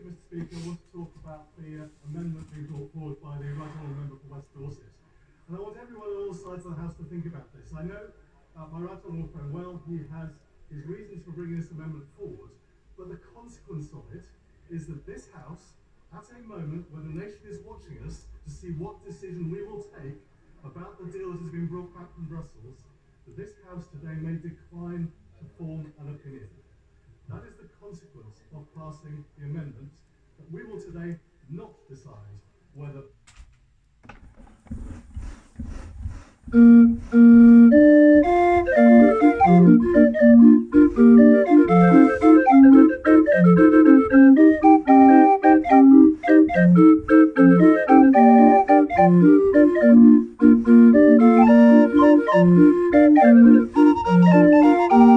Mr Speaker, I want to talk about the uh, amendment being brought forward by the Right Honourable Member for West Dorset. And I want everyone on all sides of the House to think about this. I know uh, my Right Honourable friend well, he has his reasons for bringing this amendment forward, but the consequence of it is that this House, at a moment when the nation is watching us to see what decision we will take about the deal that has been brought back from Brussels, that this House today may decline to form an opinion. That is of passing the amendment, but we will today not decide whether.